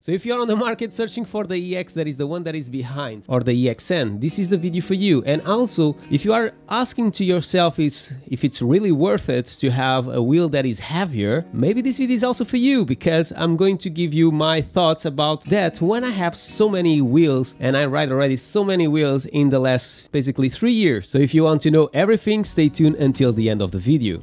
So if you're on the market searching for the EX that is the one that is behind or the EXN, this is the video for you. And also, if you are asking to yourself is if it's really worth it to have a wheel that is heavier, maybe this video is also for you because I'm going to give you my thoughts about that when I have so many wheels and I ride already so many wheels in the last basically 3 years. So if you want to know everything, stay tuned until the end of the video.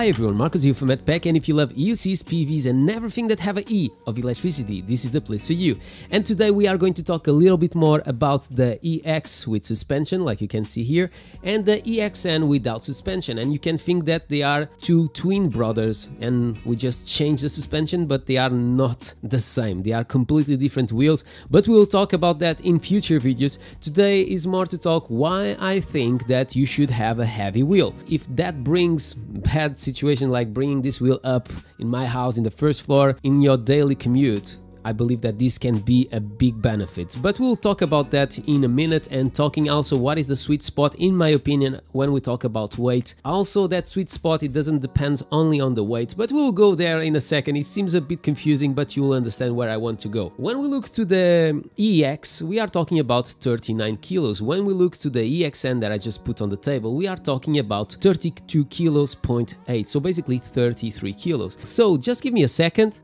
Hi everyone, Marcos here from MADpack and if you love EUCs, PVs and everything that have a E of electricity, this is the place for you. And today we are going to talk a little bit more about the EX with suspension, like you can see here, and the EXN without suspension. And you can think that they are two twin brothers and we just changed the suspension, but they are not the same. They are completely different wheels, but we'll talk about that in future videos. Today is more to talk why I think that you should have a heavy wheel. If that brings bad situation like bringing this wheel up in my house in the first floor in your daily commute I believe that this can be a big benefit. But we'll talk about that in a minute and talking also what is the sweet spot in my opinion when we talk about weight. Also that sweet spot it doesn't depend only on the weight, but we'll go there in a second. It seems a bit confusing, but you will understand where I want to go. When we look to the EX, we are talking about 39 kilos. When we look to the EXN that I just put on the table, we are talking about 32 kilos, 0.8. So basically 33 kilos. So just give me a second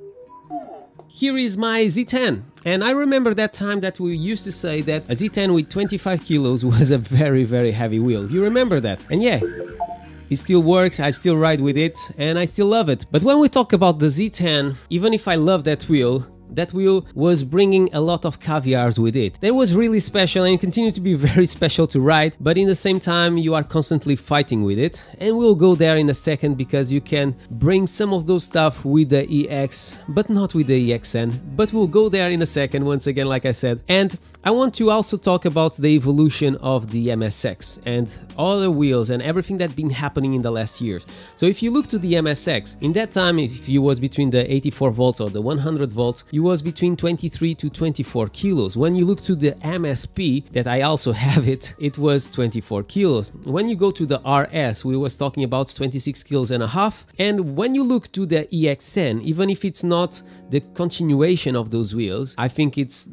here is my Z10. And I remember that time that we used to say that a Z10 with 25 kilos was a very, very heavy wheel. You remember that? And yeah, it still works, I still ride with it, and I still love it. But when we talk about the Z10, even if I love that wheel, that wheel was bringing a lot of caviars with it. That was really special and continued to be very special to ride, but in the same time you are constantly fighting with it. And we'll go there in a second because you can bring some of those stuff with the EX, but not with the EXN. But we'll go there in a second once again like I said. And I want to also talk about the evolution of the MSX and all the wheels and everything that's been happening in the last years. So if you look to the MSX, in that time if you was between the 84 volts or the 100 volts, you was between 23 to 24 kilos. When you look to the MSP, that I also have it, it was 24 kilos. When you go to the RS, we was talking about 26 kilos and a half. And when you look to the EXN, even if it's not the continuation of those wheels, I think it's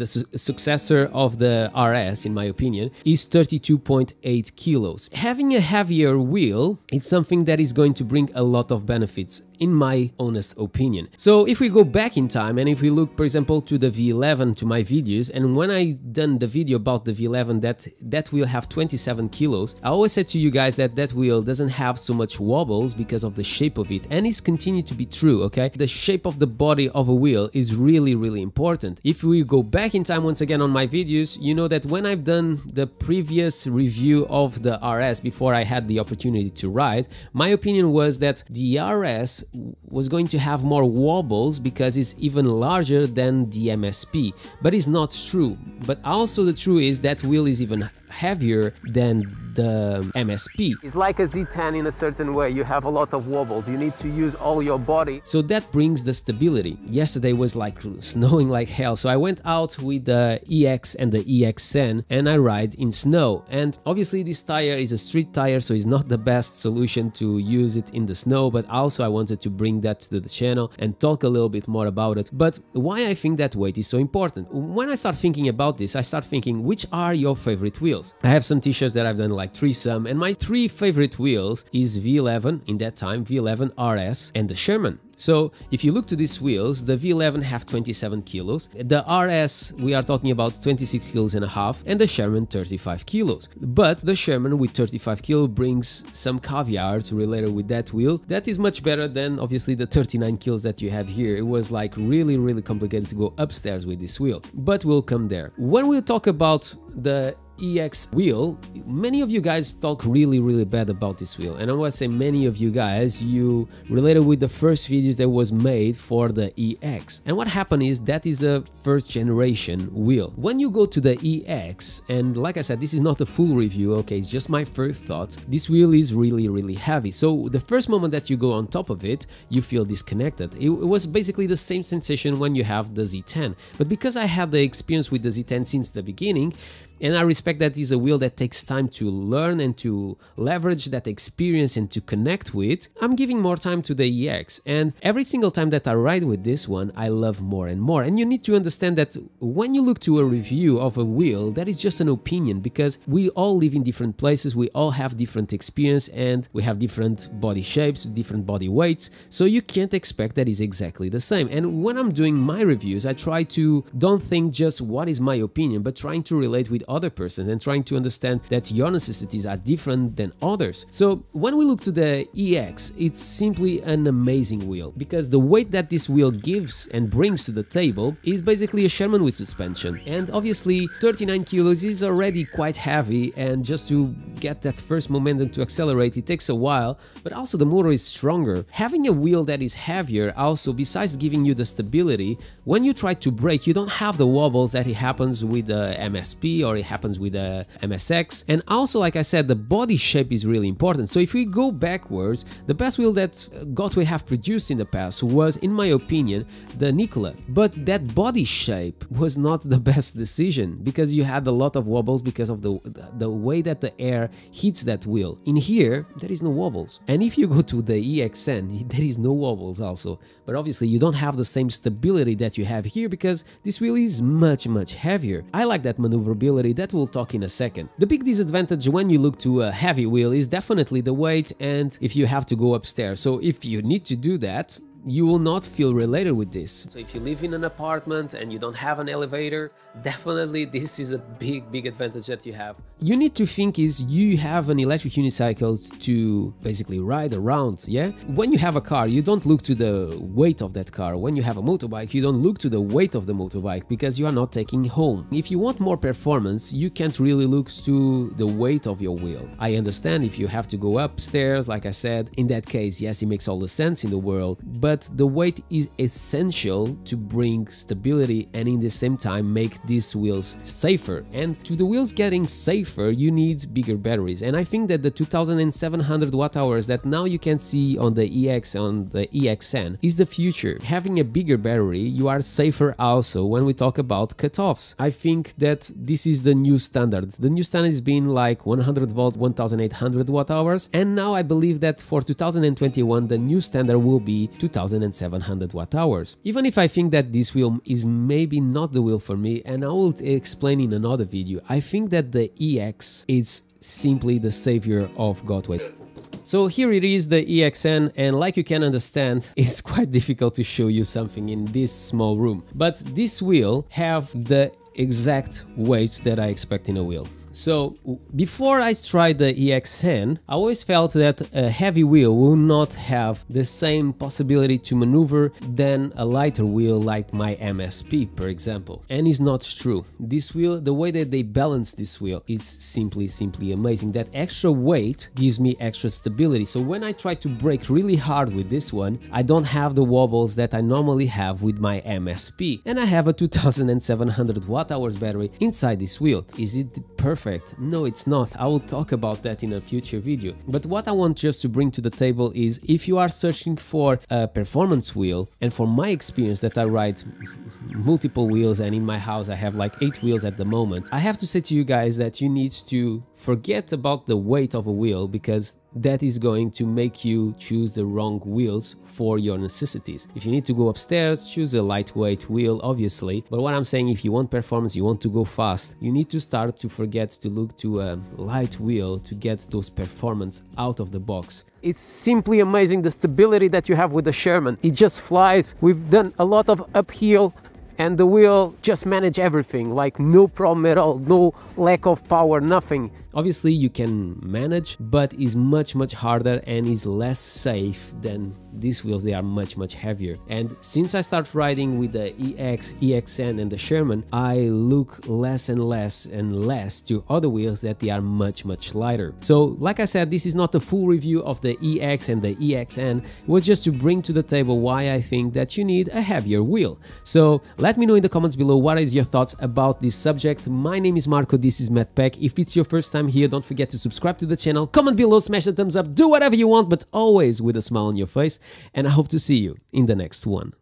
the su successor of the RS, in my opinion, is 32.8 kilos. Having a heavier wheel it's something that is going to bring a lot of benefits in my honest opinion. So if we go back in time and if we look for example to the V11 to my videos and when I done the video about the V11 that that wheel have 27 kilos, I always said to you guys that that wheel doesn't have so much wobbles because of the shape of it and it's continued to be true, okay? The shape of the body of a wheel is really really important. If we go back in time once again on my videos, you know that when I've done the previous review of the RS before I had the opportunity to ride, my opinion was that the RS was going to have more wobbles because it's even larger than the MSP, but it's not true. But also the truth is that wheel is even heavier than the MSP. It's like a Z10 in a certain way. You have a lot of wobbles. You need to use all your body. So that brings the stability. Yesterday was like snowing like hell. So I went out with the EX and the EXN and I ride in snow. And obviously this tire is a street tire, so it's not the best solution to use it in the snow. But also I wanted to bring that to the channel and talk a little bit more about it. But why I think that weight is so important. When I start thinking about this, I start thinking, which are your favorite wheels? I have some t-shirts that I've done like threesome and my three favorite wheels is V11 in that time, V11 RS and the Sherman. So if you look to these wheels, the V11 have 27 kilos, the RS we are talking about 26 kilos and a half, and the Sherman 35 kilos. But the Sherman with 35 kilo brings some caveats related with that wheel. That is much better than obviously the 39 kilos that you have here. It was like really really complicated to go upstairs with this wheel, but we'll come there. When we talk about the EX wheel, many of you guys talk really, really bad about this wheel. And I want to say many of you guys, you related with the first videos that was made for the EX. And what happened is that is a first generation wheel. When you go to the EX, and like I said, this is not a full review, okay, it's just my first thoughts. This wheel is really, really heavy. So the first moment that you go on top of it, you feel disconnected. It, it was basically the same sensation when you have the Z10. But because I had the experience with the Z10 since the beginning, And I respect that is a wheel that takes time to learn and to leverage that experience and to connect with. I'm giving more time to the EX. And every single time that I ride with this one, I love more and more. And you need to understand that when you look to a review of a wheel, that is just an opinion because we all live in different places, we all have different experience, and we have different body shapes, different body weights. So you can't expect that is exactly the same. And when I'm doing my reviews, I try to don't think just what is my opinion, but trying to relate with other person and trying to understand that your necessities are different than others. So when we look to the EX, it's simply an amazing wheel because the weight that this wheel gives and brings to the table is basically a Sherman with suspension. And obviously 39 kilos is already quite heavy and just to get that first momentum to accelerate it takes a while, but also the motor is stronger. Having a wheel that is heavier also besides giving you the stability, when you try to brake you don't have the wobbles that it happens with the MSP or happens with uh, the MSX. And also like I said the body shape is really important. So if we go backwards, the best wheel that uh, Gotway have produced in the past was in my opinion the Nikola. But that body shape was not the best decision because you had a lot of wobbles because of the the way that the air hits that wheel. In here, there is no wobbles. And if you go to the EXN, there is no wobbles also. But obviously you don't have the same stability that you have here because this wheel is much much heavier. I like that maneuverability that we'll talk in a second. The big disadvantage when you look to a heavy wheel is definitely the weight and if you have to go upstairs. So if you need to do that, you will not feel related with this. So if you live in an apartment and you don't have an elevator, definitely this is a big, big advantage that you have. You need to think is you have an electric unicycle to basically ride around, yeah? When you have a car, you don't look to the weight of that car. When you have a motorbike, you don't look to the weight of the motorbike because you are not taking home. If you want more performance, you can't really look to the weight of your wheel. I understand if you have to go upstairs, like I said, in that case, yes, it makes all the sense in the world, but but the weight is essential to bring stability and in the same time make these wheels safer. And to the wheels getting safer, you need bigger batteries. And I think that the 2700 watt hours that now you can see on the EX on the EXN is the future. Having a bigger battery, you are safer also when we talk about cutoffs. I think that this is the new standard. The new standard has been like 100 volts, 1800 watt hours, and now I believe that for 2021 the new standard will be 2000 1700 watt hours. Even if I think that this wheel is maybe not the wheel for me and I will explain in another video, I think that the EX is simply the savior of Gotway. So here it is, the EXN, and like you can understand, it's quite difficult to show you something in this small room. But this wheel have the exact weight that I expect in a wheel. So before I tried the EXN, I always felt that a heavy wheel will not have the same possibility to maneuver than a lighter wheel like my MSP, for example. And it's not true. This wheel, the way that they balance this wheel is simply, simply amazing. That extra weight gives me extra stability. So when I try to brake really hard with this one, I don't have the wobbles that I normally have with my MSP. And I have a 2700 watt hours battery inside this wheel. Is it perfect? Perfect. No, it's not. I will talk about that in a future video. But what I want just to bring to the table is if you are searching for a performance wheel, and from my experience that I ride multiple wheels and in my house I have like eight wheels at the moment, I have to say to you guys that you need to forget about the weight of a wheel because that is going to make you choose the wrong wheels for your necessities. If you need to go upstairs, choose a lightweight wheel, obviously. But what I'm saying, if you want performance, you want to go fast, you need to start to forget to look to a light wheel to get those performance out of the box. It's simply amazing the stability that you have with the Sherman. It just flies. We've done a lot of uphill and the wheel just manage everything like no problem at all no lack of power nothing obviously you can manage but is much much harder and is less safe than these wheels. They are much much heavier. And since i start riding with the ex exn and the sherman i look less and less and less to other wheels that they are much much lighter. So like i said this is not a full review of the ex and the exn it was just to bring to the table why i think that you need a heavier wheel. So let me know in the comments below what is your thoughts about this subject. My name is marco. This is MADpack. if it's your first time time here, don't forget to subscribe to the channel, comment below, smash the thumbs up, do whatever you want, but always with a smile on your face. And I hope to see you in the next one.